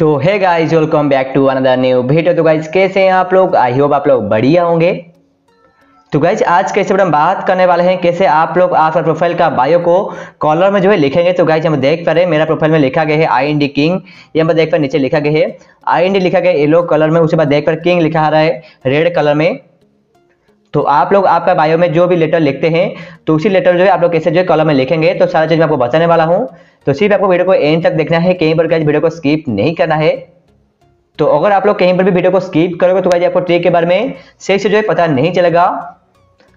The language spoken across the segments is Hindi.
तो है guys welcome back to another new video तो गाइस कैसे हैं आप लोग? आई होप आप लोग बढ़िया होंगे। तो गाइज़ आज कैसे हम बात करने वाले हैं कैसे आप लोग आपका प्रोफ़ाइल का बायो को कॉलर में जो है लिखेंगे। तो गाइज़ हम देख पा रहे हैं, मेरा प्रोफ़ाइल में लिखा गया है आई एन किंग ये हम देख पर नीचे लिखा गया है आई एन लिखा गया येलो कलर में। उसके बाद देख पर किंग लिखा आ रहा है रेड कलर में। तो आप लोग आपका बायो में जो भी लेटर लिखते हैं तो उसी लेटर जो है आप लोग कैसे जो है कॉलम में लिखेंगे तो सारा चीज़ मैं आपको बताने वाला हूँ। तो सिर्फ़ आपको वीडियो को एंड तक देखना है, कहीं पर गाइज़ वीडियो को स्किप नहीं करना है। तो अगर आप लोग कहीं पर भी वीडियो को स्किप करोगे तो गाइज़ आपको ट्रिक के बारे में सही से जो है पता नहीं चलेगा।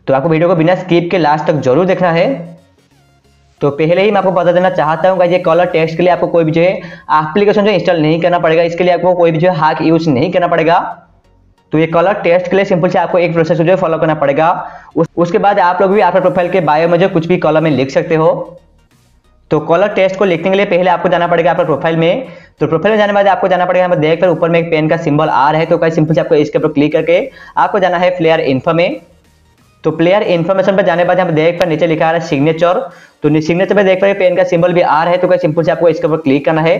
तो आपको वीडियो को बिना स्किप के लास्ट तक ज़रूर देखना है। तो पहले ही मैं आपको बता देना चाहता हूँ ये कॉलर टेक्स्ट के लिए आपको कोई भी जो है एप्लीकेशन जो इंस्टॉल नहीं करना पड़ेगा। इसके लिए आपको कोई भी जो है हाक यूज़ नहीं करना पड़ेगा। तो ये कलर टेस्ट के लिए सिंपल से आपको एक प्रोसेस जो है फॉलो करना पड़ेगा। उस, उसके बाद आप लोग भी आपके प्रोफ़ाइल के बायो में जो कुछ भी कलर में लिख सकते हो। तो कॉलर टेस्ट को लिखने के लिए पहले आपको जाना पड़ेगा आपके प्रोफ़ाइल में। तो प्रोफ़ाइल में जाने बाद आपको जाना पड़ेगा देख कर ऊपर में एक पेन का सिंबल आ रहा है। तो कई सिंपल से आपको इसके ऊपर क्लिक करके आपको जाना है प्लेयर इन्फो में। तो प्लेयर इन्फॉर्मेशन पर जाने बाद हम देख पर नीचे लिखा आ रहा है सिग्नेचर तो सिग्नेचर पे देख पर पेन का सिंबल भी आ रहा है। तो कई सिंपल से आपको इसके ऊपर क्लिक करना है।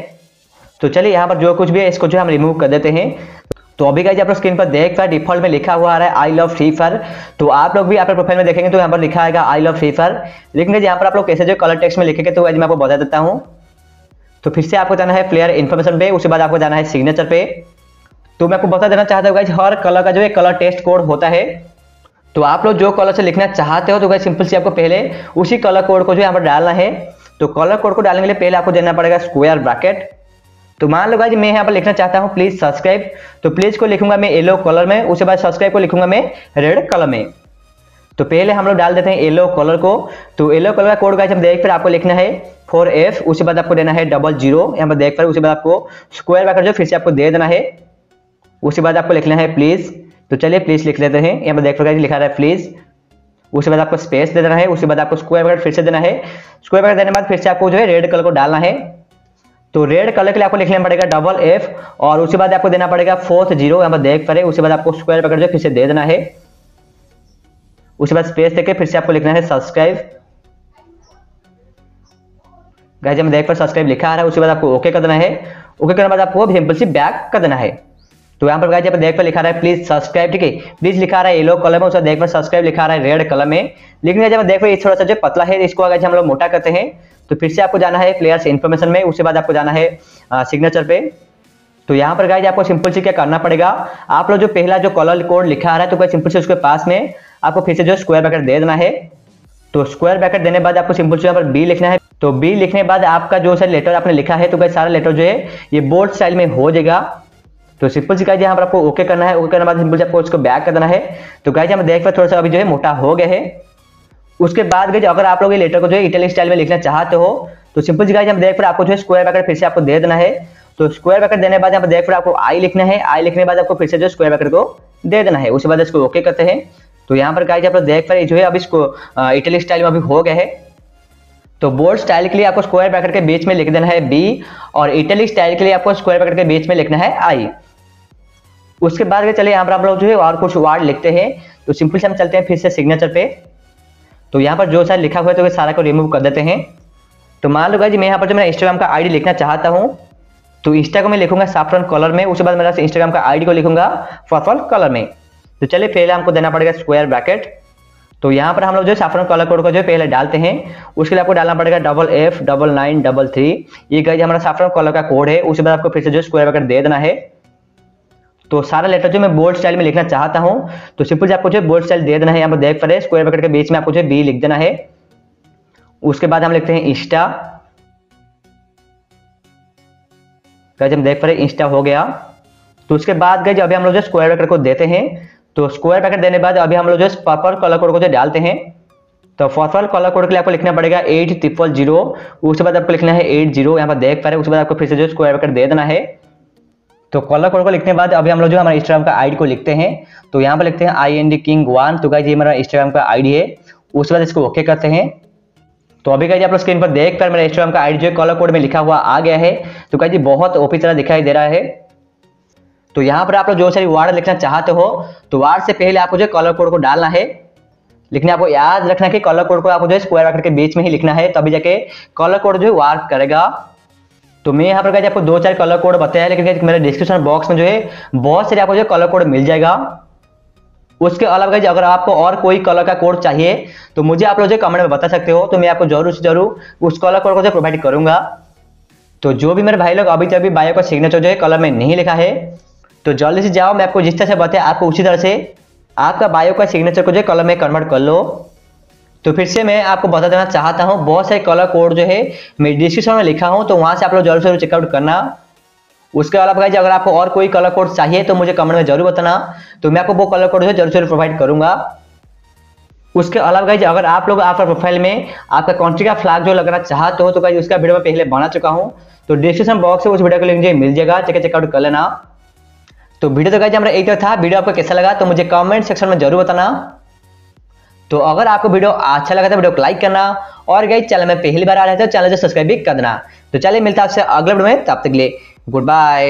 तो चलिए यहाँ पर जो कुछ भी है इसको जो हम रिमूव कर देते हैं। तो अभी गाइज़ आप लोग स्क्रीन पर देख पाए डिफ़ॉल्ट में लिखा हुआ आ रहा है आई लव फ्री फायर तो आप लोग भी आपके प्रोफ़ाइल में देखेंगे तो यहाँ पर लिखा आएगा आई लव फ्री फायर लेकिन यहाँ पर आप लोग कैसे जो कलर टेक्स्ट में लिखेंगे तो मैं आपको बता देता हूँ। तो फिर से आपको जाना है प्लेयर इन्फॉर्मेशन पे, उसके बाद आपको जाना है सिग्नेचर पे। तो मैं आपको बता देना चाहता हूँ गाइज़ हर कलर का जो है कलर टेस्ट कोड होता है तो आप लोग जो कलर से लिखना चाहते हो तो गाइज़ सिंपल से आपको पहले उसी कलर कोड को जो यहाँ पर डालना है। तो कलर कोड को डालने के लिए पहले आपको देना पड़ेगा स्क्वायर ब्रैकेट तो मान लो गाइज़ मैं यहाँ पर लिखना चाहता हूँ प्लीज़ सब्सक्राइब तो प्लीज़ को लिखूँगा मैं येलो कलर में, उसके बाद सब्सक्राइब को लिखूँगा मैं रेड कलर में। तो पहले हम लोग डाल देते हैं येलो कलर को। तो येलो कलर का कोड गाइज़ हम देख फिर आपको लिखना है फोर एफ़ उसके बाद आपको देना है डबल ज़ीरो यहाँ पर देख पर उसके बाद आपको स्क्वायर बैकर जो फिर से आपको दे देना है। उसके बाद आपको लिखना है प्लीज़ तो चलिए प्लीज़ लिख लेते हैं। यहाँ पर देख पर लिखा रहा है प्लीज़ उसके बाद आपको स्पेस दे देना है, उसके बाद आपको स्क्वायर बैकर फिर से देना है। स्क्वायर बैकर देने के बाद फिर से आपको जो है रेड कलर को डालना है। तो रेड कलर के लिए आपको लिखना पड़ेगा डबल एफ़ और उसके बाद आपको देना पड़ेगा फोर्थ ज़ीरो यहाँ पर देख पड़े उसके बाद आपको स्क्वायर पकड़ जो फिर से दे देना है। उसके बाद स्पेस देके फिर से आपको लिखना है सब्सक्राइब गाइस हम देख पर सब्सक्राइब लिखा आ रहा है उसके बाद आपको ओके कर देना है। ओके करने बाद आपको सिंपल सी बैक कर देना है। तो यहाँ पर गाइस यहाँ देख पर लिखा रहा है प्लीज़ सब्सक्राइब ठीक है? प्लीज़ लिखा रहा है येलो कलर में उसका देख पर सब्सक्राइब लिखा रहा है रेड कलर में। लेकिन जब देख पर थोड़ा सा जो पतला है, इसको अगर हम लोग मोटा करते हैं तो फिर से आपको जाना है प्लेयर्स इन्फॉर्मेशन में, उसके बाद आपको जाना है सिग्नेचर पे। तो यहाँ पर गाइज़ आपको सिंपल से क्या करना पड़ेगा, आप लोग जो पहला जो कलर कोड लिखा आ रहा है तो सिंपल से उसके पास में आपको फिर से जो स्क्वायर ब्रैकेट दे देना है। तो स्क्वायर ब्रैकेट देने बाद आपको सिंपल से यहाँ पर बी लिखना है। तो बी लिखने बाद आपका जो सर लेटर आपने लिखा है तो सारा लेटर जो है, ये बोर्ड स्टाइल में हो जाएगा। तो सिंपल सी गाइज़ यहाँ पर आपको ओके करना है। ओके करने बाद सिंपल से आपको उसको बैक कर देना है। तो गाइज़ हम देख पर थोड़ा सा अभी जो है मोटा हो है। उसके बाद गई अगर आप लोग ये लेटर को जो है इटली स्टाइल में लिखना चाहते हो तो सिंपल सी गाइज़ हम देख पर आपको जो है स्क्वायर ब्रैकेट फिर से आपको दे देना है। तो स्क्वायर ब्रैकेट देने बाद यहाँ पर देख पर आपको आई लिखना है। आई लिखने के बाद आपको फिर से जो स्क्वायर ब्रैकेट को दे देना है। उसके बाद इसको ओके करते हैं। तो यहाँ पर गाइज़ आप लोग देख पर जो है अब इसको इटली स्टाइल में अभी हो गया है। तो बोर्ड स्टाइल के लिए आपको स्क्वायर ब्रैकेट के बीच में लिख देना है बी और इटली स्टाइल के लिए आपको स्क्वायर ब्रैकेट के बीच में लिखना है आई उसके बाद चले यहाँ पर आप लोग जो है और कुछ वार्ड लिखते हैं। तो सिंपल से हम चलते हैं फिर से सिग्नेचर पे। तो यहाँ पर जो सा लिखा हुआ है तो सारा को रिमूव कर देते हैं। तो मान लो जी मैं यहाँ पर जो मेरा इंस्टाग्राम का आईडी लिखना चाहता हूँ तो इंस्टा को मैं लिखूँगा साफरन कलर में, उसके बाद मेरा इंस्टाग्राम का आईडी को लिखूँगा पर्पल कलर में। तो चलिए पहले हमको देना पड़ेगा स्क्वायर ब्रैकेट तो यहाँ पर हम लोग जो साफरन कलर कोड को जो पहले डालते हैं। उसके लिए आपको डालना पड़ेगा double F double nine double three ये गाइज़ हमारा साफरन कलर का कोड है, उसके बाद आपको फिर से जो स्क्वायर ब्रैकेट दे देना है। तो सारा लेटर जो मैं बोल्ड स्टाइल में लिखना चाहता हूँ तो सिंपल आपको जो बोल्ड स्टाइल दे देना है, यहाँ पर देख पा स्क्वायर ब्रैकेट के बीच में आपको जो बी लिख देना है। उसके बाद हम लिखते हैं इंस्टा गज हम देख पा रहे इंस्टा हो गया। तो उसके बाद गए अभी हम लोग जो स्क्वायर ब्रैकेट को देते हैं। तो स्क्वायर ब्रैकेट देने बाद अभी हम लोग जो पर्पल कलर कोड को जो डालते हैं। तो पर्पल कलर कोड के लिए आपको लिखना पड़ेगा एट ट्रिपल ज़ीरो उसके बाद आपको लिखना है एट ज़ीरो यहाँ पर देख पा रहे उसके बाद आपको फिर से जो स्क्वायर ब्रैकेट दे देना है। तो कॉलर कोड को लिखने के बाद अभी हम लोग जो हमारे इंस्टाग्राम का आईडी को लिखते हैं। तो यहाँ पर लिखते हैं I N D king one तो गाइज़ ये मेरा इंस्टाग्राम का आईडी है। उसके बाद इसको ओके करते हैं। तो अभी गाइज़ आप लोग स्क्रीन पर देख कर मेरा इंस्टाग्राम का आईडी जो कॉलर कोड में लिखा हुआ आ गया है। तो गाइज़ बहुत ओपी तरह दिखाई दे रहा है। तो यहाँ पर आप लोग जो सारी वार्ड लिखना चाहते हो तो वार्ड से पहले आपको जो कॉलर कोड को डालना है। लेकिन आपको याद रखना कि कॉलर कोड को आपको जो स्क्वायर ब्रैकेट के बीच में ही लिखना है। तभी जाके कॉलर कोड जो वर्क करेगा। तो मैं यहाँ पर गाइज़ आपको दो चार कलर कोड बताया लेकिन मेरे डिस्क्रिप्शन बॉक्स में जो है, बहुत सारे आपको जो कलर कोड मिल जाएगा। उसके अलावा गाइज़ अगर आपको और कोई कलर का कोड चाहिए तो मुझे आप लोग जो कमेंट में बता सकते हो तो मैं आपको ज़रूर से ज़रूर उस कलर कोड को जो प्रोवाइड करूँगा। तो जो भी मेरे भाई लोग अभी तक भी बायो का सिग्नेचर जो है कलर में नहीं लिखा है तो जल्दी से जाओ, मैं आपको जिस तरह से बताया, आपको उसी तरह से आपका बायो का सिग्नेचर को जो कलर में कन्वर्ट कर लो। तो फिर से मैं आपको बता देना चाहता हूँ, बहुत सारे कलर कोड जो है, मैं डिस्क्रिप्शन में लिखा हूँ तो वहाँ से आप लोग ज़रूर से ज़रूर चेकआउट करना। उसके अलावा अगर आपको और कोई कलर कोड चाहिए तो मुझे कमेंट में ज़रूर बताना। तो मैं आपको वो कलर कोड जो ज़रूर से प्रोवाइड करूँगा। उसके अलावा गाइज़ अगर आप लोग आपका प्रोफ़ाइल में आपका कंट्री का फ्लैग जो लगाना चाहते हो तो गाइज़ उसका वीडियो मैं पहले बना चुका हूँ। तो डिस्क्रिप्शन बॉक्स से उस वीडियो का लिंक मुझे मिल जाएगा चेक चेकआउट कर लेना। तो वीडियो तो गाइज़ हमारा एक था वीडियो आपको कैसा लगा तो मुझे कमेंट सेक्शन में ज़रूर बताना। तो अगर आपको वीडियो अच्छा लगा तो वीडियो को लाइक करना और गई चैनल में पहली बार आ रहे हैं तो चैनल को सब्सक्राइब भी कर देना। तो चलिए मिलता है आपसे अगले वीडियो में, तब तक लिए, गुड बाय।